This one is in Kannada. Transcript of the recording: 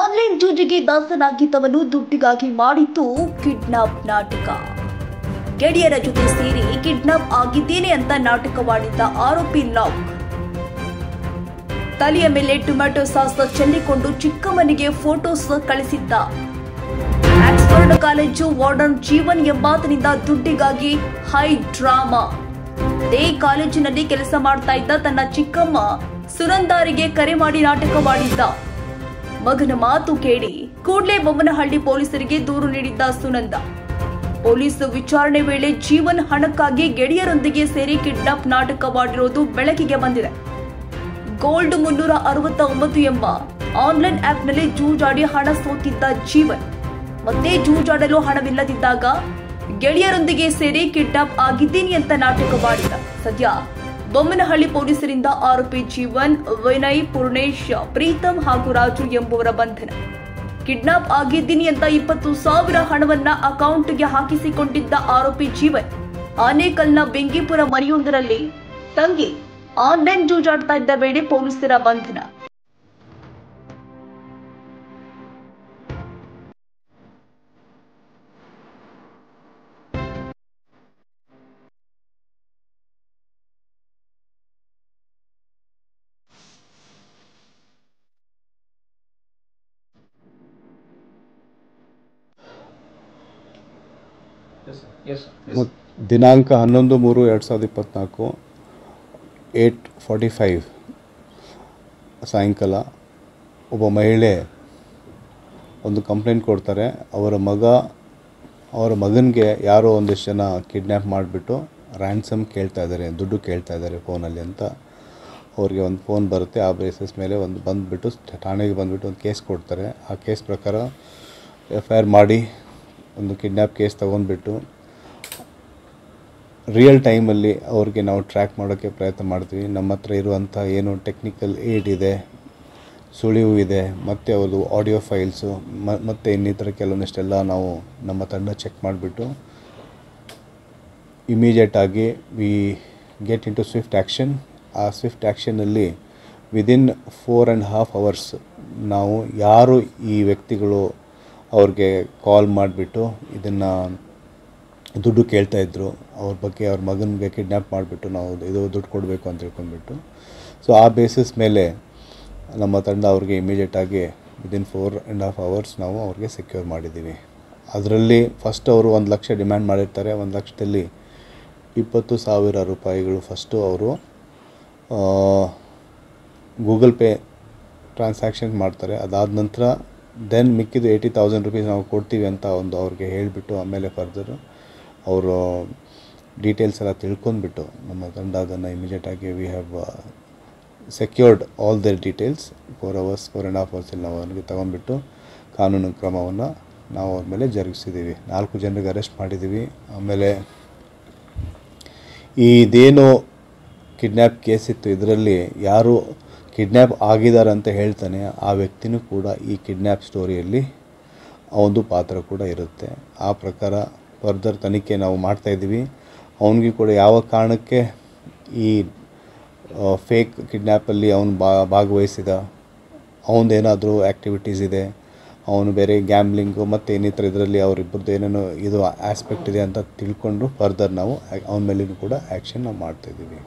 ಆನ್ಲೈನ್ ಜೂಜಿಗೆ ದಾಸನಾಗಿದ್ದವನು ದುಡ್ಡಿಗಾಗಿ ಮಾಡಿದ್ದು ಕಿಡ್ನಾಪ್ ನಾಟಕ. ಗೆಳೆಯರ ಜೊತೆ ಸೇರಿ ಕಿಡ್ನಾಪ್ ಆಗಿದ್ದೇನೆ ಅಂತ ನಾಟಕವಾಡಿದ್ದ ಆರೋಪಿ ಲಾಕ್. ತಲೆಯ ಮೇಲೆ ಟೊಮ್ಯಾಟೊ ಸಾಸ್ ಚೆಲ್ಲಿಕೊಂಡು ಚಿಕ್ಕಮ್ಮನಿಗೆ ಫೋಟೋಸ್ ಕಳಿಸಿದ್ದ. ಆಕ್ಸ್ಫರ್ಡ್ ಕಾಲೇಜು ವಾರ್ಡನ್ ಜೀವನ್ ಎಂಬಾತನಿಂದ ದುಡ್ಡಿಗಾಗಿ ಹೈ ಡ್ರಾಮಾ. ದೇ ಕಾಲೇಜಿನಲ್ಲಿ ಕೆಲಸ ಮಾಡ್ತಾ ಇದ್ದ ತನ್ನ ಚಿಕ್ಕಮ್ಮ ಸುರಂದಾರಿಗೆ ಕರೆ ಮಾಡಿ ನಾಟಕವಾಡಿದ್ದ. ಮಗನ ಮಾತು ಕೇಳಿ ಕೂಡಲೇ ಬೊಮ್ಮನಹಳ್ಳಿ ಪೊಲೀಸರಿಗೆ ದೂರು ನೀಡಿದ್ದ ಸುನಂದ. ಪೊಲೀಸ್ ವಿಚಾರಣೆ ವೇಳೆ ಜೀವನ್ ಹಣಕ್ಕಾಗಿ ಗೆಳೆಯರೊಂದಿಗೆ ಸೇರಿ ಕಿಡ್ನಾಪ್ ನಾಟಕವಾಡಿರೋದು ಬೆಳಕಿಗೆ ಬಂದಿದೆ. ಗೋಲ್ಡ್ ಮುನ್ನೂರ ಅರವತ್ತ ಒಂಬತ್ತು ಎಂಬ ಆನ್ಲೈನ್ ಆಪ್ನಲ್ಲಿ ಜೂಜಾಡಿ ಹಣ ಸೋತಿದ್ದ ಜೀವನ್. ಮತ್ತೆ ಜೂಜಾಡಲು ಹಣವಿಲ್ಲದಿದ್ದಾಗ ಗೆಳೆಯರೊಂದಿಗೆ ಸೇರಿ ಕಿಡ್ನಾಪ್ ಆಗಿದ್ದೀನಿ ಅಂತ ನಾಟಕವಾಡಿದ ಸದ್ಯ ಬೊಮ್ಮನಹಳ್ಳಿ ಪೊಲೀಸರಿಂದ ಆರೋಪಿ ಜೀವನ್, ವಿನಯ್, ಪೂರ್ಣೇಶ್, ಪ್ರೀತಮ್ ಹಾಗೂ ರಾಜು ಎಂಬುವರ ಬಂಧನ. ಕಿಡ್ನಾಪ್ ಆಗಿದ್ದೀನಿ ಅಂತ ಇಪ್ಪತ್ತು ಸಾವಿರ ಹಣವನ್ನ ಅಕೌಂಟ್ಗೆ ಹಾಕಿಸಿಕೊಂಡಿದ್ದ ಆರೋಪಿ ಜೀವನ್, ಆನೇಕಲ್ನ ಬೆಂಗಿಪುರ ಮನೆಯೊಂದರಲ್ಲಿ ತಂಗಿ, ಆನ್ಲೈನ್ ಜೂಜಾಡ್ತಾ ಇದ್ದ ವೇಳೆ ಪೊಲೀಸರ ಬಂಧನ. ದಿನಾಂಕ ಹನ್ನೊಂದು ಮೂರು ಎರಡು ಸಾವಿರದ ಇಪ್ಪತ್ತ್ನಾಲ್ಕು ಏಯ್ಟ್ ಫಾರ್ಟಿ ಫೈವ್ ಸಾಯಂಕಾಲ ಒಬ್ಬ ಮಹಿಳೆ ಒಂದು ಕಂಪ್ಲೇಂಟ್ ಕೊಡ್ತಾರೆ. ಅವರ ಮಗ ಅವರ ಮಗನಿಗೆ ಯಾರೋ ಒಂದಿಷ್ಟು ಜನ ಕಿಡ್ನ್ಯಾಪ್ ಮಾಡಿಬಿಟ್ಟು ರ್ಯಾನ್ಸಮ್ ಕೇಳ್ತಾ ಇದ್ದಾರೆ ದುಡ್ಡು ಕೇಳ್ತಾ ಇದ್ದಾರೆ ಫೋನಲ್ಲಿ ಅಂತ. ಅವ್ರಿಗೆ ಒಂದು ಫೋನ್ ಬರುತ್ತೆ ಆ ಬೇಸಿಸ್ ಮೇಲೆ ಒಂದು ಬಂದುಬಿಟ್ಟು ಠಾಣೆಗೆ ಬಂದುಬಿಟ್ಟು ಒಂದು ಕೇಸ್ ಕೊಡ್ತಾರೆ. ಆ ಕೇಸ್ ಪ್ರಕಾರ ಎಫ್ ಐ ಆರ್ ಮಾಡಿ ಒಂದು ಕಿಡ್ನ್ಯಾಪ್ ಕೇಸ್ ತೊಗೊಂಡ್ಬಿಟ್ಟು ರಿಯಲ್ ಟೈಮಲ್ಲಿ ಅವ್ರಿಗೆ ನಾವು ಟ್ರ್ಯಾಕ್ ಮಾಡೋಕ್ಕೆ ಪ್ರಯತ್ನ ಮಾಡ್ತೀವಿ. ನಮ್ಮ ಹತ್ರ ಇರುವಂಥ ಏನು ಟೆಕ್ನಿಕಲ್ ಏಡ್ ಇದೆ, ಸುಳಿವು ಇದೆ, ಮತ್ತು ಅವರು ಆಡಿಯೋ ಫೈಲ್ಸು ಮತ್ತು ಇನ್ನಿತರ ಕೆಲವೊಂದಿಷ್ಟೆಲ್ಲ ನಾವು ನಮ್ಮ ತಂಡ ಚೆಕ್ ಮಾಡಿಬಿಟ್ಟು ಇಮಿಡಿಯೇಟಾಗಿ we get into swift action ಆ swift ಆ್ಯಕ್ಷನಲ್ಲಿ within four and half hours ನಾವು ಯಾರು ಈ ವ್ಯಕ್ತಿಗಳು ಅವ್ರಿಗೆ ಕಾಲ್ ಮಾಡಿಬಿಟ್ಟು ಇದನ್ನು ದುಡ್ಡು ಕೇಳ್ತಾ ಇದ್ದರು ಅವ್ರ ಬಗ್ಗೆ ಅವ್ರ ಮಗನಿಗೆ ಕಿಡ್ನ್ಯಾಪ್ ಮಾಡಿಬಿಟ್ಟು ನಾವು ಇದು ದುಡ್ಡು ಕೊಡಬೇಕು ಅಂತ ತಿಳ್ಕೊಂಡ್ಬಿಟ್ಟು. ಸೊ ಆ ಬೇಸಿಸ್ ಮೇಲೆ ನಮ್ಮ ತಂಡ ಅವ್ರಿಗೆ ಇಮಿಡಿಯೇಟಾಗಿ within four and half hours ನಾವು ಅವ್ರಿಗೆ ಸೆಕ್ಯೂರ್ ಮಾಡಿದ್ದೀವಿ. ಅದರಲ್ಲಿ ಫಸ್ಟ್ ಅವರು ಒಂದು ಲಕ್ಷ ಡಿಮ್ಯಾಂಡ್ ಮಾಡಿರ್ತಾರೆ. ಒಂದು ಲಕ್ಷದಲ್ಲಿ ಇಪ್ಪತ್ತು ಸಾವಿರ ರೂಪಾಯಿಗಳು ಫಸ್ಟು ಅವರು ಗೂಗಲ್ ಪೇ ಟ್ರಾನ್ಸಾಕ್ಷನ್ ಮಾಡ್ತಾರೆ. ಅದಾದ ನಂತರ ದೆನ್ ಮಿಕ್ಕಿದ್ದು ಏಯ್ಟಿ ತೌಸಂಡ್ ರುಪೀಸ್ ನಾವು ಕೊಡ್ತೀವಿ ಅಂತ ಒಂದು ಅವ್ರಿಗೆ ಹೇಳಿಬಿಟ್ಟು ಆಮೇಲೆ ಫರ್ದರು ಅವರು ಡೀಟೇಲ್ಸ್ ಎಲ್ಲ ತಿಳ್ಕೊಂಡ್ಬಿಟ್ಟು ನಮ್ಮ ತಂಡ ಅದನ್ನು ಇಮಿಡಿಯೇಟಾಗಿ we have secured all their details four hours four and half ಅವರ್ಸಲ್ಲಿ ನಾವು ಅವ್ರಿಗೆ ತೊಗೊಂಡ್ಬಿಟ್ಟು ಕಾನೂನು ಕ್ರಮವನ್ನು ನಾವು ಅವ್ರ ಮೇಲೆ ಜರುಗಿಸಿದ್ದೀವಿ. ನಾಲ್ಕು ಜನರಿಗೆ ಅರೆಸ್ಟ್ ಮಾಡಿದ್ದೀವಿ. ಆಮೇಲೆ ಇದೇನು ಕಿಡ್ನ್ಯಾಪ್ ಕೇಸ್ ಇತ್ತು. ಇದರಲ್ಲಿ ಯಾರು ಕಿಡ್ನ್ಯಾಪ್ ಆಗಿದ್ದಾರೆ ಅಂತ ಹೇಳ್ತಾನೆ, ಆ ವ್ಯಕ್ತಿನೂ ಕೂಡ ಈ ಕಿಡ್ನ್ಯಾಪ್ ಸ್ಟೋರಿಯಲ್ಲಿ ಒಂದು ಪಾತ್ರ ಕೂಡ ಇರುತ್ತೆ. ಆ ಪ್ರಕಾರ ಫರ್ದರ್ ತನಿಖೆ ನಾವು ಮಾಡ್ತಾಯಿದ್ದೀವಿ ಅವನಿಗೆ ಕೂಡ ಯಾವ ಕಾರಣಕ್ಕೆ ಈ ಫೇಕ್ ಕಿಡ್ನ್ಯಾಪಲ್ಲಿ ಅವನು ಬಾ, ಭಾಗವಹಿಸಿದ, ಅವನದೇನಾದರೂ ಆ್ಯಕ್ಟಿವಿಟೀಸ್ ಇದೆ, ಅವನು ಬೇರೆ ಗ್ಯಾಮ್ಲಿಂಗು ಮತ್ತು ಇನ್ನಿತರ ಇದರಲ್ಲಿ ಅವರಿಬ್ಬರದ್ದು ಏನೇನೋ ಇದು ಆಸ್ಪೆಕ್ಟ್ ಇದೆ ಅಂತ ತಿಳ್ಕೊಂಡು ಫರ್ದರ್ ನಾವು ಅವನ ಮೇಲೂ ಕೂಡ ಆ್ಯಕ್ಷನ್ ನಾವು ಮಾಡ್ತಾಯಿದ್ದೀವಿ